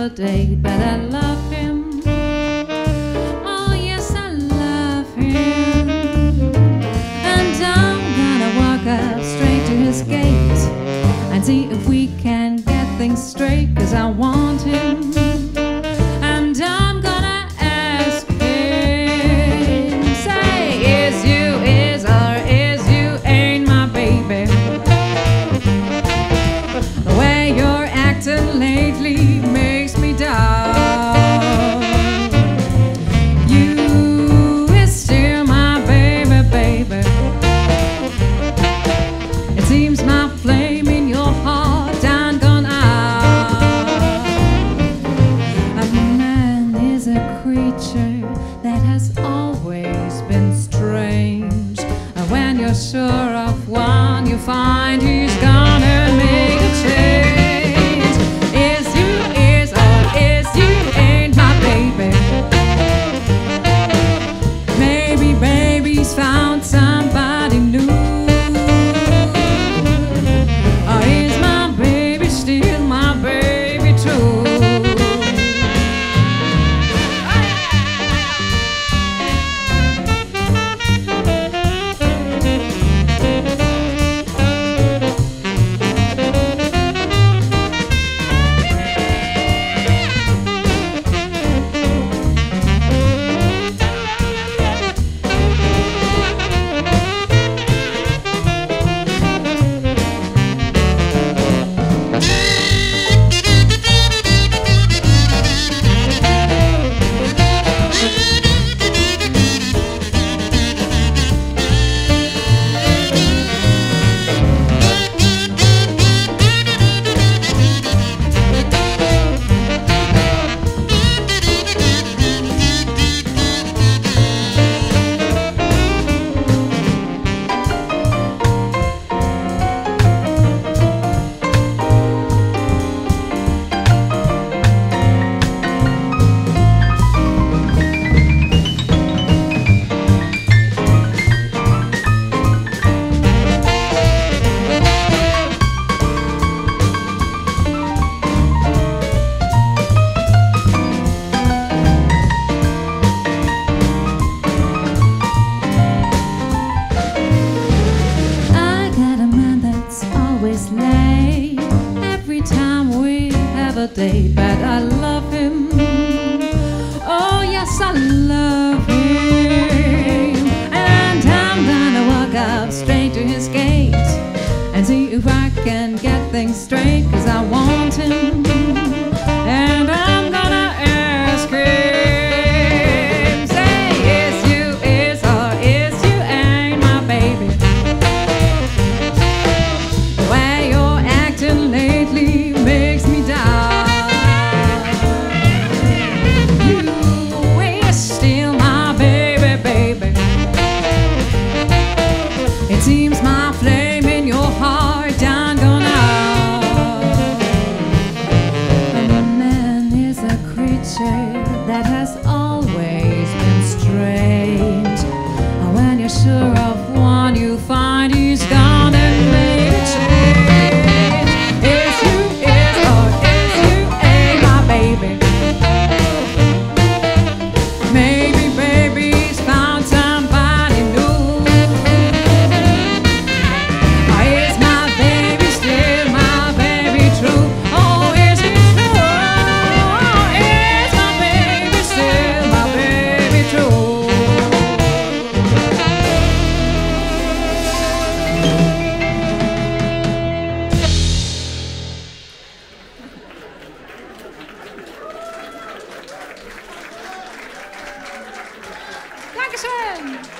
never date, but I love him. Oh, yes, I love him. And I'm gonna walk up straight to his gate and see if we can get things straight, cause I want. Sure we have a date, but I love him. Oh, yes, I love him. And I'm gonna walk out straight to his gate and see if I Seems my flame in your heart done gone out. A man is a creature that has always been strange. When you're sure Amen.